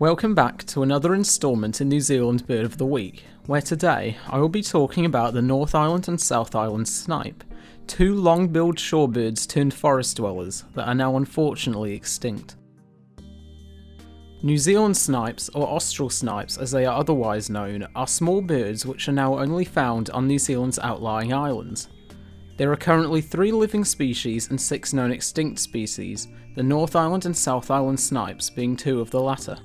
Welcome back to another instalment in New Zealand Bird of the Week, where today I will be talking about the North Island and South Island snipe, two long billed shorebirds turned forest dwellers that are now unfortunately extinct. New Zealand snipes, or austral snipes as they are otherwise known, are small birds which are now only found on New Zealand's outlying islands. There are currently three living species and six known extinct species, the North Island and South Island snipes being two of the latter.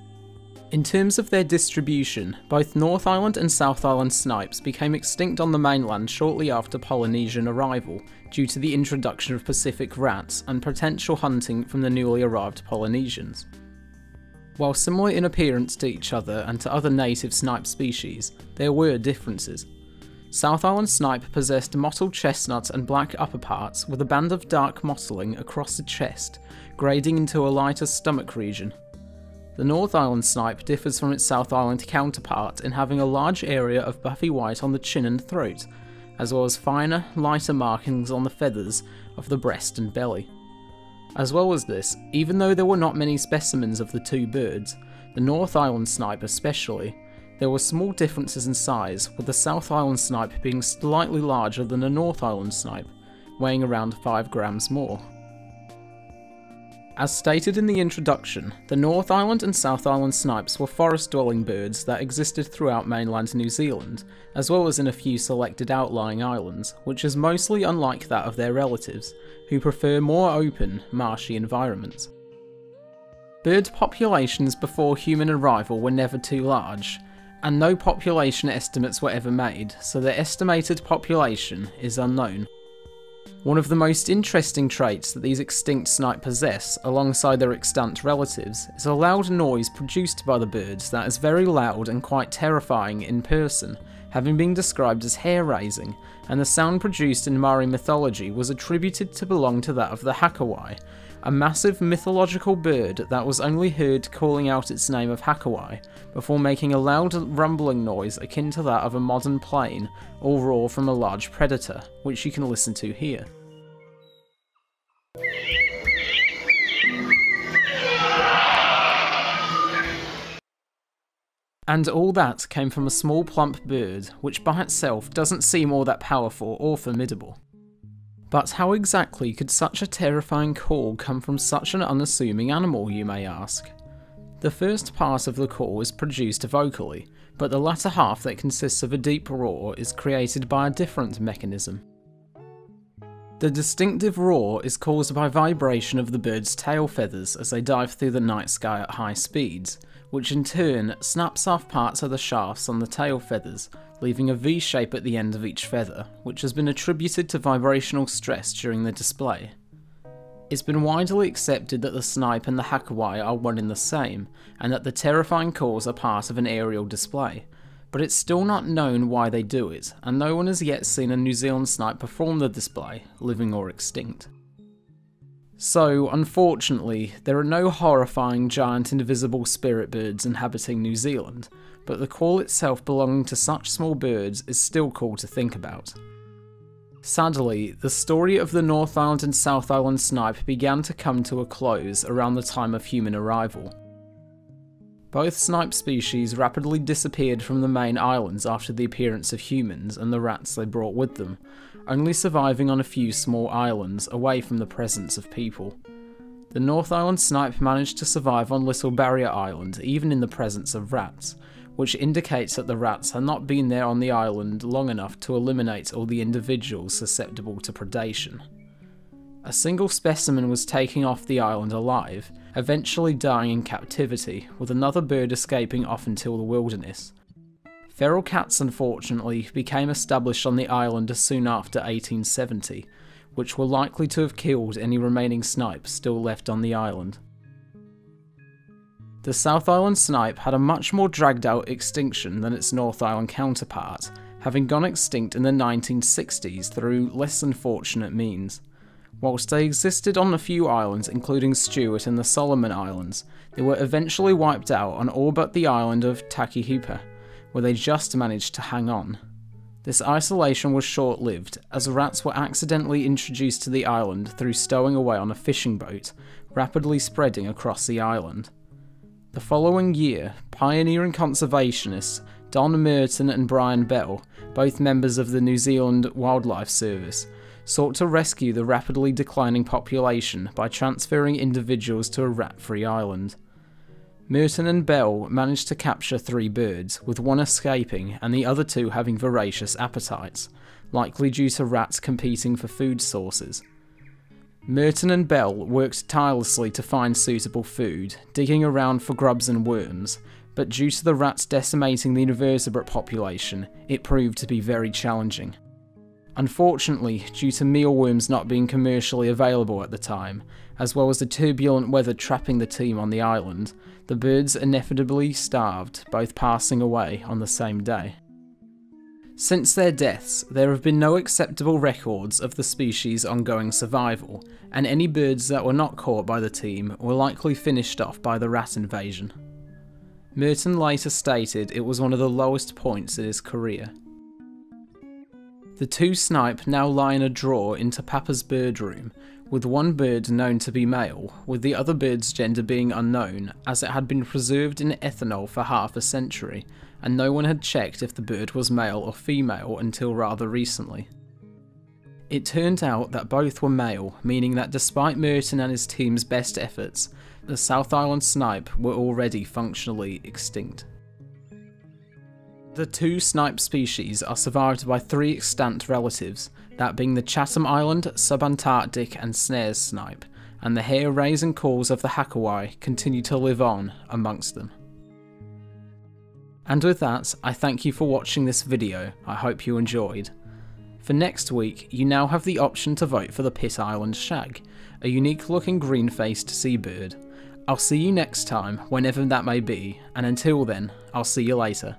In terms of their distribution, both North Island and South Island snipes became extinct on the mainland shortly after Polynesian arrival, due to the introduction of Pacific rats and potential hunting from the newly arrived Polynesians. While similar in appearance to each other and to other native snipe species, there were differences. South Island snipe possessed mottled chestnut and black upperparts with a band of dark mottling across the chest, grading into a lighter stomach region, the North Island snipe differs from its South Island counterpart in having a large area of buffy white on the chin and throat, as well as finer, lighter markings on the feathers of the breast and belly. As well as this, even though there were not many specimens of the two birds, the North Island snipe especially, there were small differences in size, with the South Island snipe being slightly larger than the North Island snipe, weighing around 5 grams more. As stated in the introduction, the North Island and South Island snipes were forest dwelling birds that existed throughout mainland New Zealand, as well as in a few selected outlying islands, which is mostly unlike that of their relatives, who prefer more open, marshy environments. Bird populations before human arrival were never too large, and no population estimates were ever made, so the estimated population is unknown. One of the most interesting traits that these extinct snipe possess, alongside their extant relatives, is a loud noise produced by the birds that is very loud and quite terrifying in person, having been described as hair-raising, and the sound produced in Maori mythology was attributed to belong to that of the Hakawai, a massive mythological bird that was only heard calling out its name of Hakawai, before making a loud rumbling noise akin to that of a modern plane or roar from a large predator, which you can listen to here. And all that came from a small plump bird, which by itself doesn't seem all that powerful or formidable. But how exactly could such a terrifying call come from such an unassuming animal, you may ask? The first part of the call is produced vocally, but the latter half that consists of a deep roar is created by a different mechanism. The distinctive roar is caused by vibration of the bird's tail feathers as they dive through the night sky at high speeds, which in turn snaps off parts of the shafts on the tail feathers, leaving a V shape at the end of each feather, which has been attributed to vibrational stress during the display. It's been widely accepted that the snipe and the Hakawai are one and the same, and that the terrifying calls are part of an aerial display, but it's still not known why they do it, and no one has yet seen a New Zealand snipe perform the display, living or extinct. So, unfortunately, there are no horrifying giant invisible spirit birds inhabiting New Zealand, but the call itself belonging to such small birds is still cool to think about. Sadly, the story of the North Island and South Island snipe began to come to a close around the time of human arrival. Both snipe species rapidly disappeared from the main islands after the appearance of humans and the rats they brought with them, only surviving on a few small islands away from the presence of people. The North Island snipe managed to survive on Little Barrier Island even in the presence of rats, which indicates that the rats had not been there on the island long enough to eliminate all the individuals susceptible to predation. A single specimen was taken off the island alive, eventually dying in captivity, with another bird escaping off into the wilderness, Feral cats, unfortunately, became established on the island as soon after 1870, which were likely to have killed any remaining snipe still left on the island. The South Island snipe had a much more dragged out extinction than its North Island counterpart, having gone extinct in the 1960s through less unfortunate means. Whilst they existed on a few islands, including Stewart and the Solander Islands, they were eventually wiped out on all but the island of Taukihepa, where they just managed to hang on. This isolation was short lived, as rats were accidentally introduced to the island through stowing away on a fishing boat, rapidly spreading across the island. The following year, pioneering conservationists Don Merton and Brian Bell, both members of the New Zealand Wildlife Service, sought to rescue the rapidly declining population by transferring individuals to a rat free island. Merton and Bell managed to capture three birds, with one escaping and the other two having voracious appetites, likely due to rats competing for food sources. Merton and Bell worked tirelessly to find suitable food, digging around for grubs and worms, but due to the rats decimating the invertebrate population, it proved to be very challenging. Unfortunately, due to mealworms not being commercially available at the time, as well as the turbulent weather trapping the team on the island, the birds inevitably starved, both passing away on the same day. Since their deaths, there have been no acceptable records of the species' ongoing survival, and any birds that were not caught by the team were likely finished off by the rat invasion. Merton later stated it was one of the lowest points in his career. The two snipe now lie in a drawer in Te Papa's bird room, with one bird known to be male, with the other bird's gender being unknown, as it had been preserved in ethanol for half a century, and no one had checked if the bird was male or female until rather recently. It turned out that both were male, meaning that despite Merton and his team's best efforts, the South Island snipe were already functionally extinct. The two snipe species are survived by three extant relatives, that being the Chatham Island, subantarctic and snares snipe, and the hare rays and calls of the Hakawai continue to live on amongst them. And with that, I thank you for watching this video, I hope you enjoyed. For next week, you now have the option to vote for the Pitt Island Shag, a unique looking green faced seabird. I'll see you next time, whenever that may be, and until then, I'll see you later.